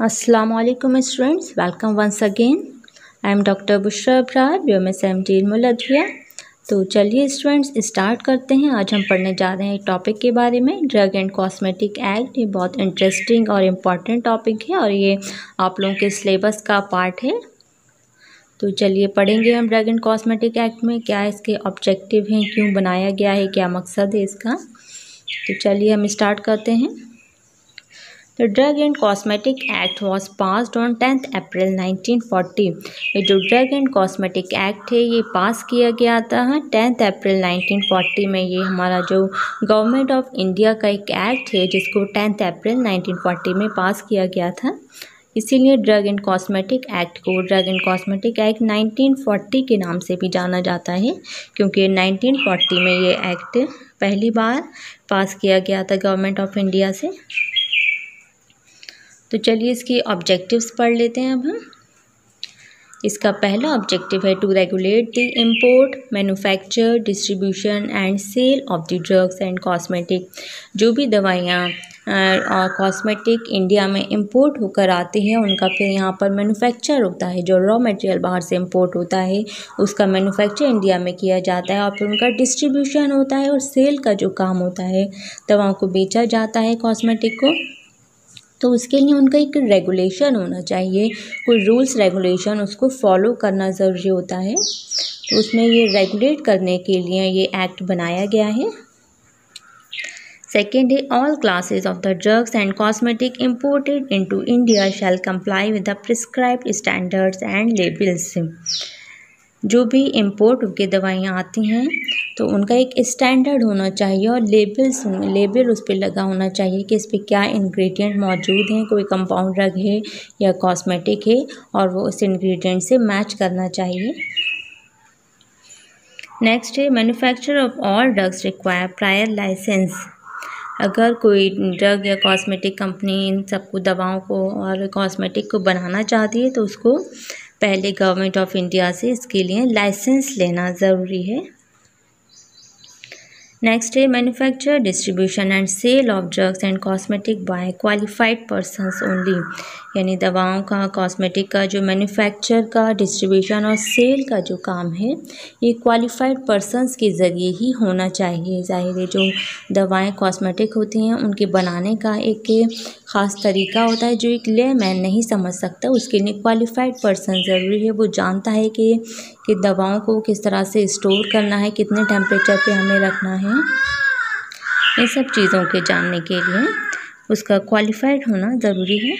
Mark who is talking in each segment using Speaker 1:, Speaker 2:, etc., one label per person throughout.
Speaker 1: Assalamu alaikum students. Welcome once again. I am Dr. Bushra Abrar BMS MD मुलधिया तो चलिए students start करते हैं। आज हम पढ़ने जा रहे हैं एक टॉपिक के बारे में। ड्रग एंड कॉस्मेटिक एक्ट ये बहुत इंटरेस्टिंग और इंपॉर्टेंट टॉपिक है और ये आप लोगों के सिलेबस का पार्ट है। तो चलिए पढ़ेंगे हम ड्रग एंड कॉस्मेटिक एक्ट में, क्या इसके ऑब्जेक्टिव हैं, क्यों बनाया गया है, क्या मकसद है इसका? तो चलिए हम स्टार्ट करते हैं। The drug and cosmetic act was passed on tenth April 1940 ये जो ड्रग एंड कॉस्मेटिक एक्ट है, ये पास किया गया था टेंथ अप्रैल 1940 में। ये हमारा जो गवर्नमेंट ऑफ़ इंडिया का एक एक्ट है, जिसको टेंथ अप्रैल 1940 में पास किया गया था। इसीलिए ड्रग एंड कॉस्मेटिक एक्ट को ड्रग एंड कॉस्मेटिक एक्ट 1940 के नाम से भी जाना जाता है, क्योंकि 1940 में ये एक्ट पहली बार पास किया गया था गवर्नमेंट ऑफ़ इंडिया से। तो चलिए इसकी ऑब्जेक्टिव्स पढ़ लेते हैं अब हम। इसका पहला ऑब्जेक्टिव है to regulate the import manufacture distribution and sale of the drugs and cosmetic जो भी दवाइयाँ और कॉस्मेटिक इंडिया में इंपोर्ट होकर आती हैं, उनका फिर यहाँ पर मैन्युफैक्चर होता है। जो रॉ मटेरियल बाहर से इंपोर्ट होता है, उसका मैन्युफैक्चर इंडिया में किया जाता है और फिर उनका डिस्ट्रीब्यूशन होता है और सेल का जो काम होता है, दवाओं को बेचा जाता है कॉस्मेटिक को। तो उसके लिए उनका एक रेगुलेशन होना चाहिए। कोई रूल्स रेगुलेशन उसको फॉलो करना ज़रूरी होता है। तो उसमें ये रेगुलेट करने के लिए ये एक्ट बनाया गया है। सेकेंड है all classes of the drugs and cosmetic imported into India shall comply with the prescribed standards and labels जो भी इम्पोर्ट होकर दवाइयाँ आती हैं तो उनका एक स्टैंडर्ड होना चाहिए और लेबल्स लेबल उस पर लगा होना चाहिए कि इस पर क्या इंग्रेडिएंट मौजूद हैं, कोई कंपाउंड ड्रग है या कॉस्मेटिक है, और वो उस इंग्रेडिएंट से मैच करना चाहिए। नेक्स्ट है manufacture of all drugs require prior licence अगर कोई ड्रग या कॉस्मेटिक कंपनी इन सबको, दवाओं को और कॉस्मेटिक को बनाना चाहती है तो उसको पहले गवर्नमेंट ऑफ़ इंडिया से इसके लिए लाइसेंस लेना ज़रूरी है। नेक्स्ट है manufacture distribution and sale of drugs and cosmetic by qualified persons only यानी दवाओं का कॉस्मेटिक का, जो मैन्युफैक्चर का डिस्ट्रीब्यूशन और सेल का जो काम है, ये क्वालिफाइड पर्सनस के ज़रिए ही होना चाहिए। ज़ाहिर है, जो दवाएँ कॉस्मेटिक होती हैं, उनके बनाने का एक ख़ास तरीका होता है जो एक ले मैन नहीं समझ सकता, उसके लिए क्वालिफाइड पर्सन ज़रूरी है। वो जानता है कि कि दवाओं को किस तरह से स्टोर करना है, कितने टेम्परेचर पे हमें रखना है, इन सब चीज़ों के जानने के लिए उसका क्वालिफाइड होना ज़रूरी है।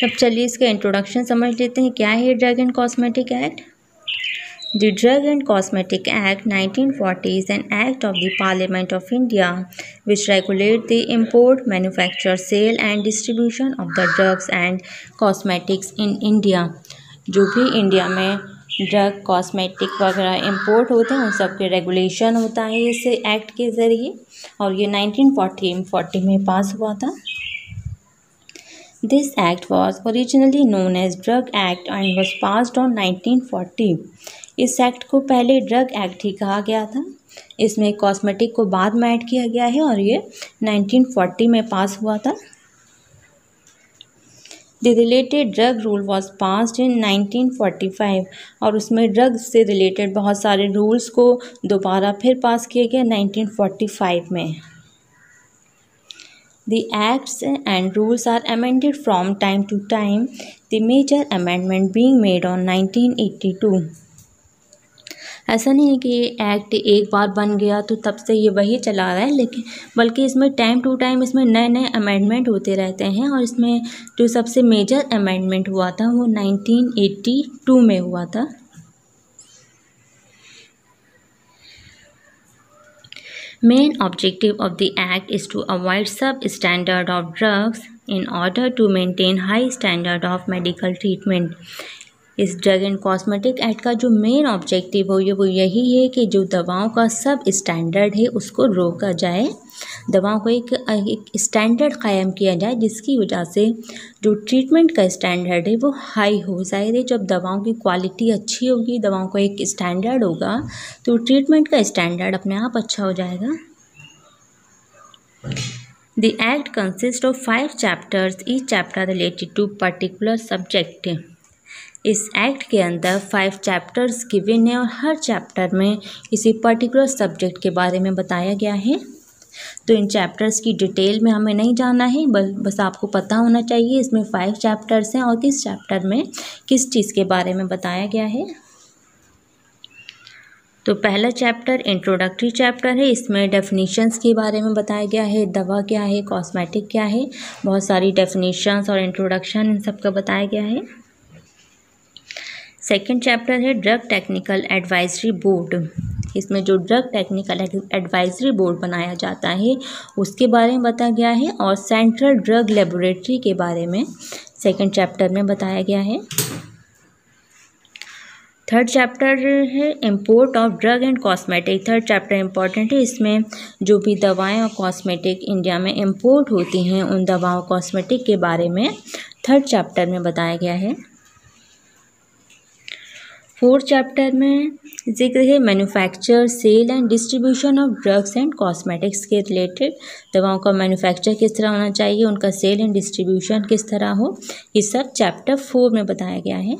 Speaker 1: तब चलिए इसका इंट्रोडक्शन समझ लेते हैं, क्या है drug and cosmetic act the drug and cosmetic act 1940 is an act of the Parliament of India which regulate the import, manufacture, sale and distribution of the drugs and cosmetics in India. जो भी India में drug cosmetic वगैरह import होते हैं उन सब के regulation होता है इस एक्ट के ज़रिए और ये 1940 40 में पास हुआ था This act was originally known as Drug Act and was passed on 1940. इस एक्ट को पहले ड्रग एक्ट ही कहा गया था। इसमें कॉस्मेटिक को बाद में ऐड किया गया है और ये 1940 में पास हुआ था। The related drug rule was passed in 1945 और उसमें ड्रग से रिलेटेड बहुत सारे रूल्स को दोबारा फिर पास किया गया 1945 में। The acts and rules are amended from time to time, the major amendment being made on 1982. ऐसा नहीं है कि ये एक्ट एक बार बन गया तो तब से ये वही चला रहा है लेकिन बल्कि इसमें टाइम टू टाइम इसमें नए नए अमेंडमेंट होते रहते हैं और इसमें जो सबसे मेजर अमेंडमेंट हुआ था वो 1982 में हुआ था Main objective of the act is to avoid substandard of drugs in order to maintain high standard of medical treatment. इस ड्रग एंड कॉस्मेटिक एक्ट का जो मेन ऑब्जेक्टिव हो ये वो यही है कि जो दवाओं का सब स्टैंडर्ड है उसको रोका जाए दवाओं को एक एक स्टैंडर्ड कायम किया जाए जिसकी वजह से जो ट्रीटमेंट का स्टैंडर्ड है वो हाई हो। ज़ाहिर है जब दवाओं की क्वालिटी अच्छी होगी दवाओं का एक स्टैंडर्ड होगा तो ट्रीटमेंट का स्टैंडर्ड अपने आप अच्छा हो जाएगा। The act consists of five chapters, each chapter related to particular subject. इस एक्ट के अंदर फाइव चैप्टर्स गिवन है और हर चैप्टर में किसी पर्टिकुलर सब्जेक्ट के बारे में बताया गया है। तो इन चैप्टर्स की डिटेल में हमें नहीं जाना है, बस बस आपको पता होना चाहिए इसमें फाइव चैप्टर्स हैं और किस चैप्टर में किस चीज़ के बारे में बताया गया है। तो पहला चैप्टर इंट्रोडक्टरी चैप्टर है, इसमें डेफिनेशंस के बारे में बताया गया है, दवा क्या है कॉस्मेटिक क्या है, बहुत सारी डेफिनेशंस और इंट्रोडक्शन इन सब का बताया गया है। सेकंड चैप्टर है ड्रग टेक्निकल एडवाइजरी बोर्ड इसमें जो ड्रग टेक्निकल एडवाइजरी बोर्ड बनाया जाता है, उसके बारे में बताया गया है और सेंट्रल ड्रग लेबोरेटरी के बारे में सेकेंड चैप्टर में बताया गया है। थर्ड चैप्टर है import of drug and cosmetic third chapter important है, इसमें जो भी दवाएँ और कॉस्मेटिक इंडिया में इम्पोर्ट होती हैं, उन दवाओं कॉस्मेटिक के बारे में थर्ड चैप्टर में बताया गया है। फोर्थ चैप्टर में ज़िक्र है manufacture, sale and distribution of drugs and cosmetics के रिलेटेड। दवाओं का मैन्युफैक्चर किस तरह होना चाहिए, उनका सेल एंड डिस्ट्रीब्यूशन किस तरह हो, ये सब चैप्टर फोर में बताया गया है।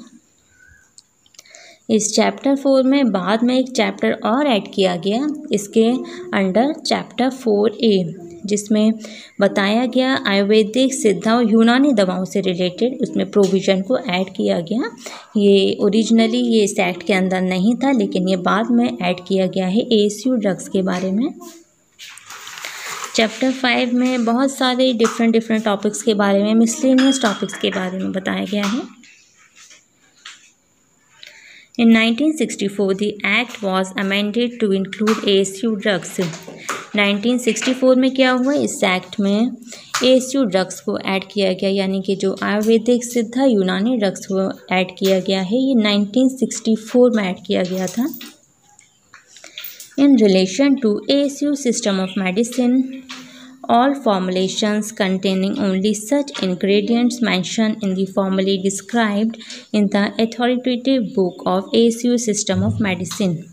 Speaker 1: इस चैप्टर फोर में बाद में एक चैप्टर और ऐड किया गया, इसके अंडर चैप्टर फोर ए। जिसमें बताया गया आयुर्वेदिक सिद्धा और यूनानी दवाओं से रिलेटेड उसमें प्रोविज़न को ऐड किया गया। ये ओरिजिनली ये इस एक्ट के अंदर नहीं था, लेकिन ये बाद में ऐड किया गया है एसीयू ड्रग्स के बारे में। चैप्टर फाइव में बहुत सारे डिफरेंट डिफरेंट टॉपिक्स के बारे में मिसलिनियस टॉपिक्स के बारे में बताया गया है। In 1964, the act was amended to include ASU drugs. 1964 में क्या हुआ इस एक्ट में एसयू ड्रग्स को ऐड किया गया यानी कि जो आयुर्वेदिक सिद्धा यूनानी ड्रग्स को ऐड किया गया है ये 1964 में ऐड किया गया था in relation to S U system of medicine all formulations containing only such ingredients mentioned in the formulae described in the authoritative book of ASU System of Medicine.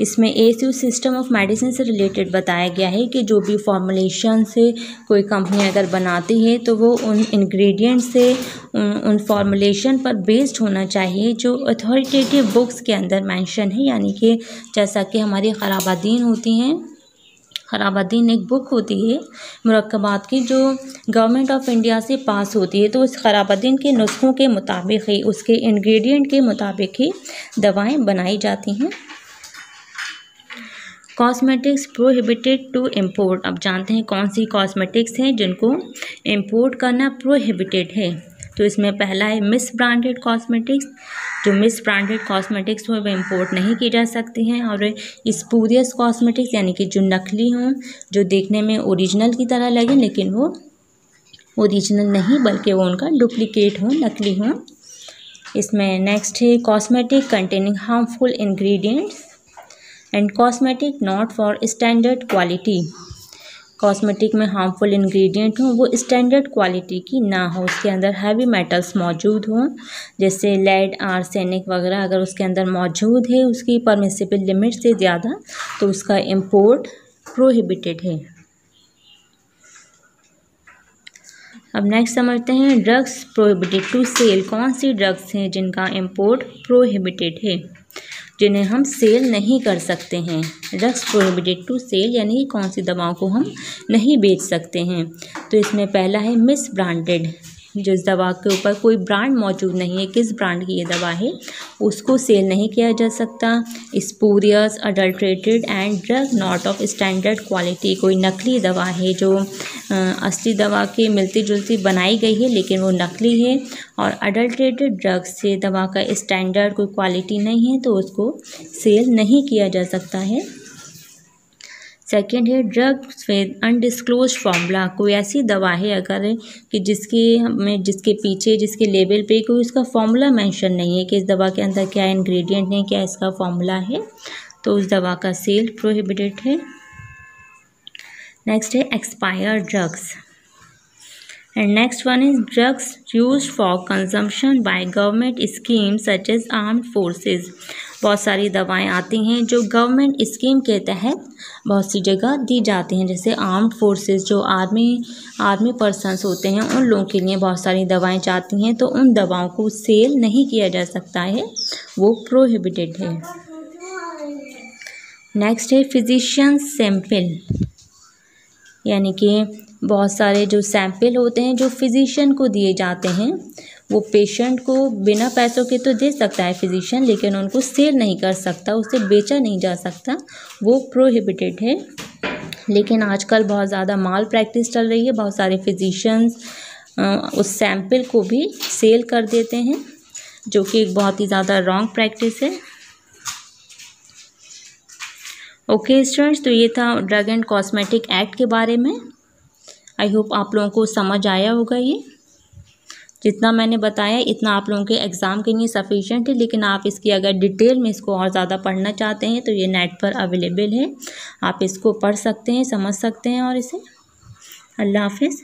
Speaker 1: इसमें एस सिस्टम ऑफ़ मेडिसिन से related बताया गया है कि जो भी formulation से कोई कंपनी अगर बनाती है तो वो उन इंग्रेडिएंट से उन, उन फॉर्मुलेशन पर बेस्ड होना चाहिए जो अथॉरिटेटिव बुक्स के अंदर मेंशन है यानी कि जैसा कि हमारी खराबादीन होती हैं खराबादीन एक बुक होती है मरकबात की, जो गवर्नमेंट ऑफ़ इंडिया से पास होती है। तो उस खराबादीन के नुस्खों के मुताबिक ही, उसके इंग्रेडिएंट के मुताबिक ही दवाएँ बनाई जाती हैं। कॉस्मेटिक्स प्रोहिबिटेड टू इम्पोर्ट अब जानते हैं कौन सी कॉस्मेटिक्स हैं जिनको इम्पोर्ट करना प्रोहिबिटेड है। तो इसमें पहला है मिस ब्रांडेड कॉस्मेटिक्स जो मिस ब्रांडेड कॉस्मेटिक्स हो, वो इम्पोर्ट नहीं की जा सकती हैं और स्पूरियस कॉस्मेटिक्स यानी कि जो नकली हों, जो देखने में ओरिजिनल की तरह लगे, लेकिन वो ओरिजिनल नहीं, बल्कि वो उनका डुप्लीकेट हो, नकली हों। इसमें नेक्स्ट है cosmetic containing harmful ingredients and cosmetic not for standard quality cosmetic में हार्मफुल इंग्रेडिएंट हों, वो स्टैंडर्ड क्वालिटी की ना हो। उसके अंदर हैवी मेटल्स मौजूद हों, जैसे लेड आर्सेनिक वगैरह अगर उसके अंदर मौजूद है, उसकी परमिसिबल लिमिट से ज़्यादा तो उसका इम्पोर्ट प्रोहिबिटेड है। अब नेक्स्ट समझते हैं ड्रग्स प्रोहिबिटेड टू सेल कौन सी ड्रग्स हैं जिनका इम्पोर्ट प्रोहिबिटेड है? जिन्हें हम सेल नहीं कर सकते हैं। ड्रग्स प्रोहिबिटेड टू सेल यानी कौन सी दवाओं को हम नहीं बेच सकते हैं। तो इसमें पहला है मिस ब्रांडेड जिस दवा के ऊपर कोई ब्रांड मौजूद नहीं है, किस ब्रांड की ये दवा है, उसको सेल नहीं किया जा सकता। Spurious adulterated and drug not of standard quality कोई नकली दवा है जो असली दवा के मिलती जुलती बनाई गई है, लेकिन वो नकली है। और अडल्ट्रेटेड ड्रग्स से दवा का स्टैंडर्ड कोई क्वालिटी नहीं है तो उसको सेल नहीं किया जा सकता है। सेकेंड है ड्रग्स विद अनडिस्क्लोज फॉर्मूला कोई ऐसी दवा है अगर कि जिसके हमें, जिसके पीछे, जिसके लेवल पे कोई उसका फॉर्मूला मेंशन नहीं है कि इस दवा के अंदर क्या इंग्रेडिएंट है, क्या इसका फॉर्मूला है तो उस दवा का सेल प्रोहिबिटेड है। नेक्स्ट है expire drugs and next one is drugs use for consumption by government scheme such as armed forces बहुत सारी दवाएँ आती हैं जो गवर्नमेंट स्कीम के तहत बहुत सी जगह दी जाती हैं, जैसे आर्म्ड फोर्सेस जो आर्मी आर्मी पर्सनस होते हैं, उन लोगों के लिए बहुत सारी दवाएँ जाती हैं तो उन दवाओं को सेल नहीं किया जा सकता है, वो प्रोहिबिटेड है। नेक्स्ट है फिजिशियन सैंपल यानी कि बहुत सारे जो सैंपल होते हैं, जो फिजिशियन को दिए जाते हैं वो पेशेंट को बिना पैसों के तो दे सकता है फिजिशियन लेकिन उनको सेल नहीं कर सकता, उसे बेचा नहीं जा सकता। वो प्रोहिबिटेड है। लेकिन आजकल बहुत ज़्यादा माल प्रैक्टिस चल रही है, बहुत सारे फिजिशियंस उस सैंपल को भी सेल कर देते हैं, जो कि एक बहुत ही ज़्यादा रॉन्ग प्रैक्टिस है। ओके स्टूडेंट्स तो ये था ड्रग एंड कॉस्मेटिक एक्ट के बारे में। आई होप आप लोगों को समझ आया होगा ये। जितना मैंने बताया, इतना आप लोगों के एग्ज़ाम के लिए सफिशेंट है। लेकिन आप इसकी अगर डिटेल में इसको और ज़्यादा पढ़ना चाहते हैं तो ये नेट पर अवेलेबल है। आप इसको पढ़ सकते हैं, समझ सकते हैं और इसे। अल्लाह हाफिज़।